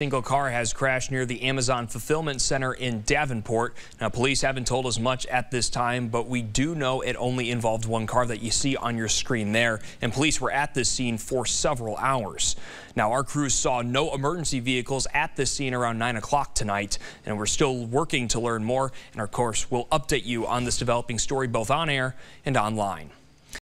single car has crashed near the Amazon Fulfillment Center in Davenport. Now, police haven't told us much at this time, but we do know it only involved one car that you see on your screen there, and police were at this scene for several hours. Now, our crews saw no emergency vehicles at this scene around 9 o'clock tonight, and we're still working to learn more, and of course, we'll update you on this developing story both on air and online.